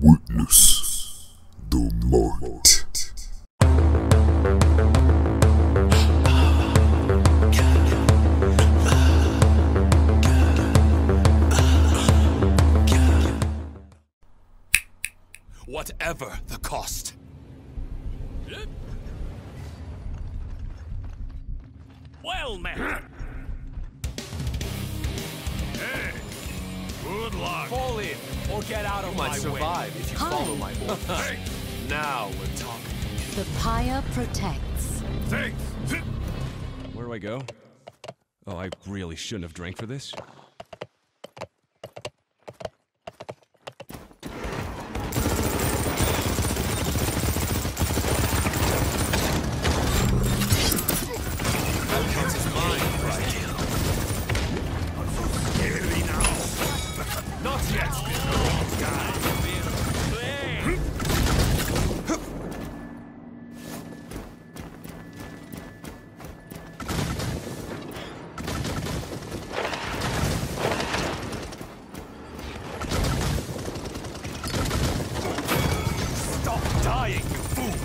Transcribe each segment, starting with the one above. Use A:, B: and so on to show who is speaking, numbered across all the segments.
A: Witness the might.
B: Whatever the cost.
C: Well met. Luck.
B: Fall in, or get out of
D: You
B: my
D: might survive if you
E: Hi.
D: follow my orders.
C: Hey,
B: Now we're talking.
E: The pyre protects.
C: thanks.
F: Where do I go? Oh, I really shouldn't have drank for this.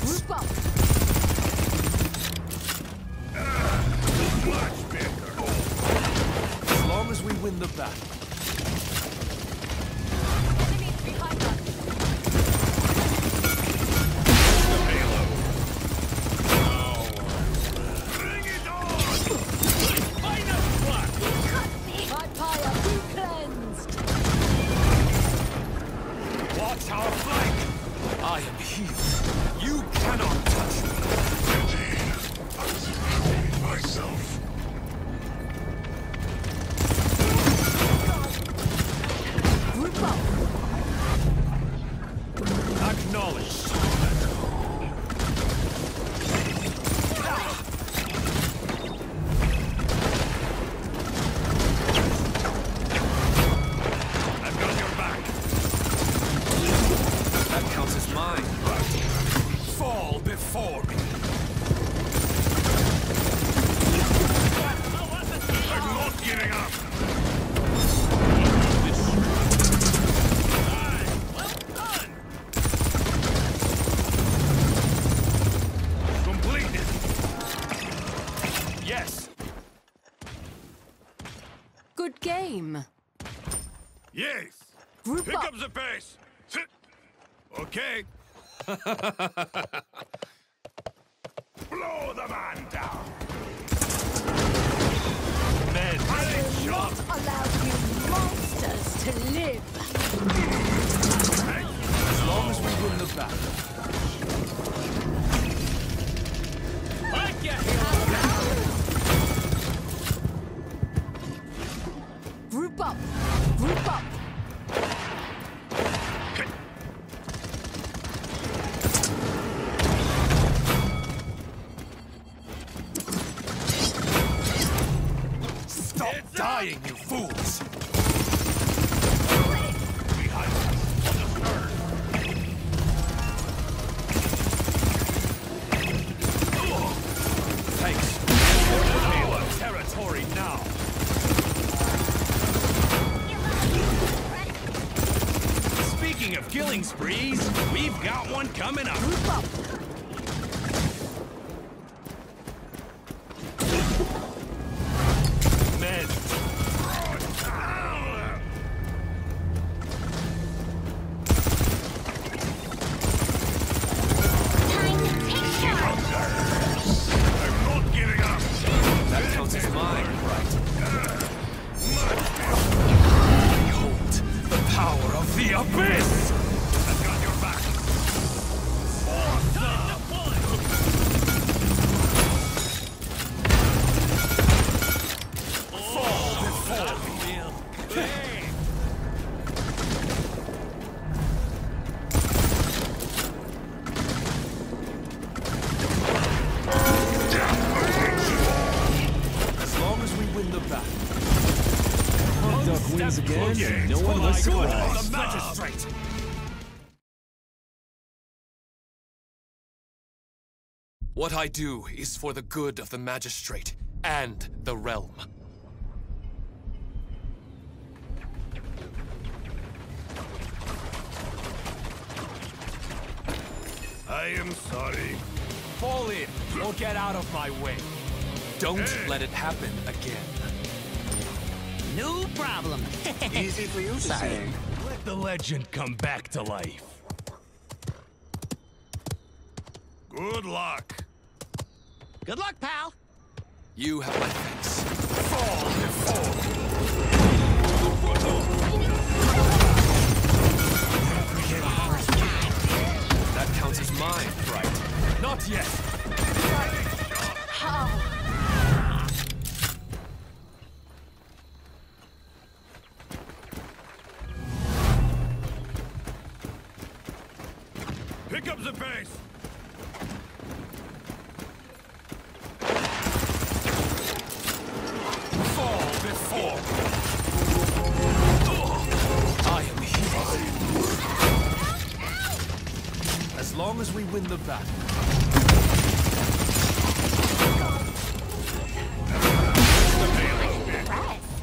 E: Group up.
C: Much better.
B: As long as we win the battle.
C: Yes.
E: Good game.
C: Yes.
E: Group
C: Pick
E: up.
C: up the pace. Okay. Blow the man down. Men, take shot.
B: Now.
C: Speaking of killing sprees, we've got one coming up.
B: The abyss!
C: I've got your back.
F: Duck again, and no one
C: My
F: was
C: good
F: surprised.
C: the magistrate.
B: What I do is for the good of the magistrate and the realm.
C: I am sorry.
B: Fall in or get out of my way. Don't let it happen again.
D: No problem.
G: Easy for you to
D: Sorry.
G: say.
C: Let the legend come back to life. Good luck.
D: Good luck, pal.
B: You have my thanks.
C: Fall before.
B: That counts as mine, right? Not yet.
C: Pick
B: I am here. As long as we win the battle.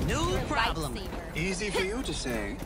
D: No problem.
G: Easy for you to say.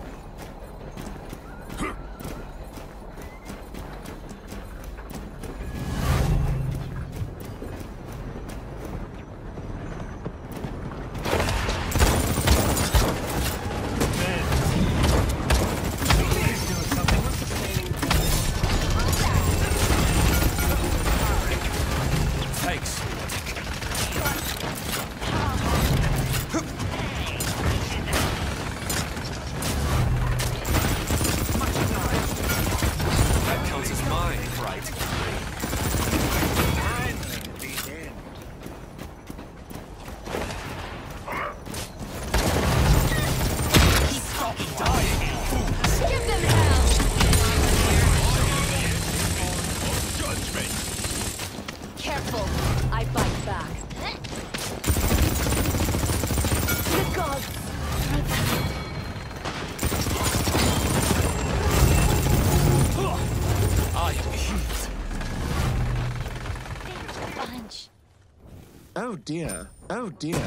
G: Dear. Oh dear.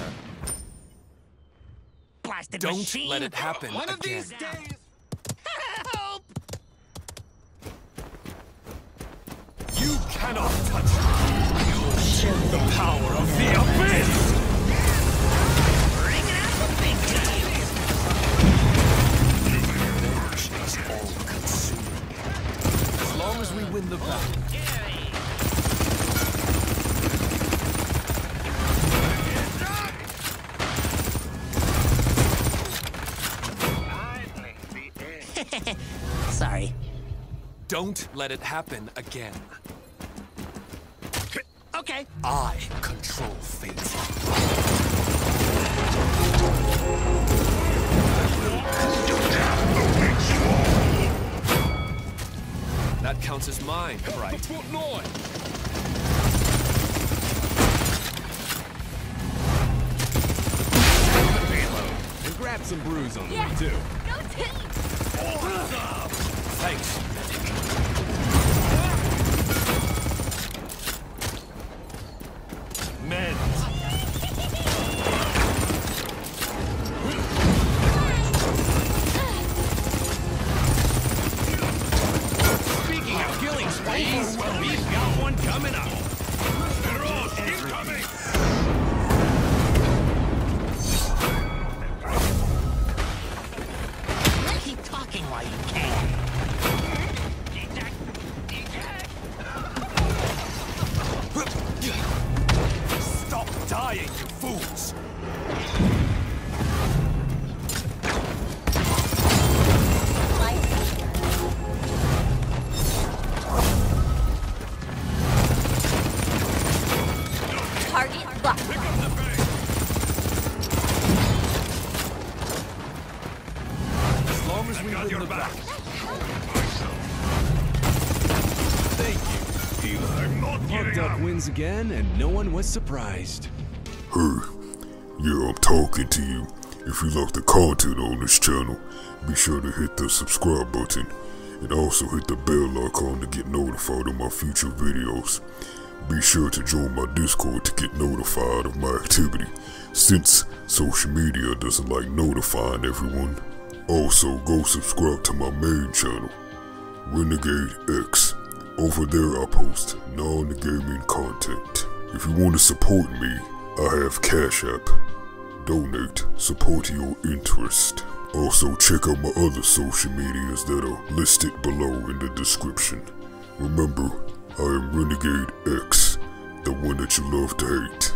D: Blasted
B: Don't
D: machine.
B: let it happen
D: One of
B: again.
D: these days. Help!
B: You cannot touch me. You will share the power of the abyss.
D: Bring out the big guns.
B: Is all consuming. As long as we win the battle. Don't let it happen again.
D: Okay.
B: I control fate. That counts as mine, right?
F: And grab some brews on the
E: Yeah.
F: way, too.
E: Go team!
B: Thanks.
C: Coming up. All incoming.
D: Keep talking while you can.
B: Stop dying, you fools! As long as we
C: Got
B: win
C: your
B: the
C: back. Thank you. I'm not
F: Pumped up
C: up.
F: wins again, and no one was surprised.
A: Hey, yeah, I'm talking to you. If you like the content on this channel, be sure to hit the subscribe button and also hit the bell icon to get notified of my future videos. Be sure to join my Discord to get notified of my activity, since social media doesn't like notifying everyone. Also, go subscribe to my main channel, Renegade X. Over there I post non-gaming content. If you want to support me, I have Cash App. Donate, support your interest. Also check out my other social medias that are listed below in the description. Remember, I am Renegade X, the one that you love to hate.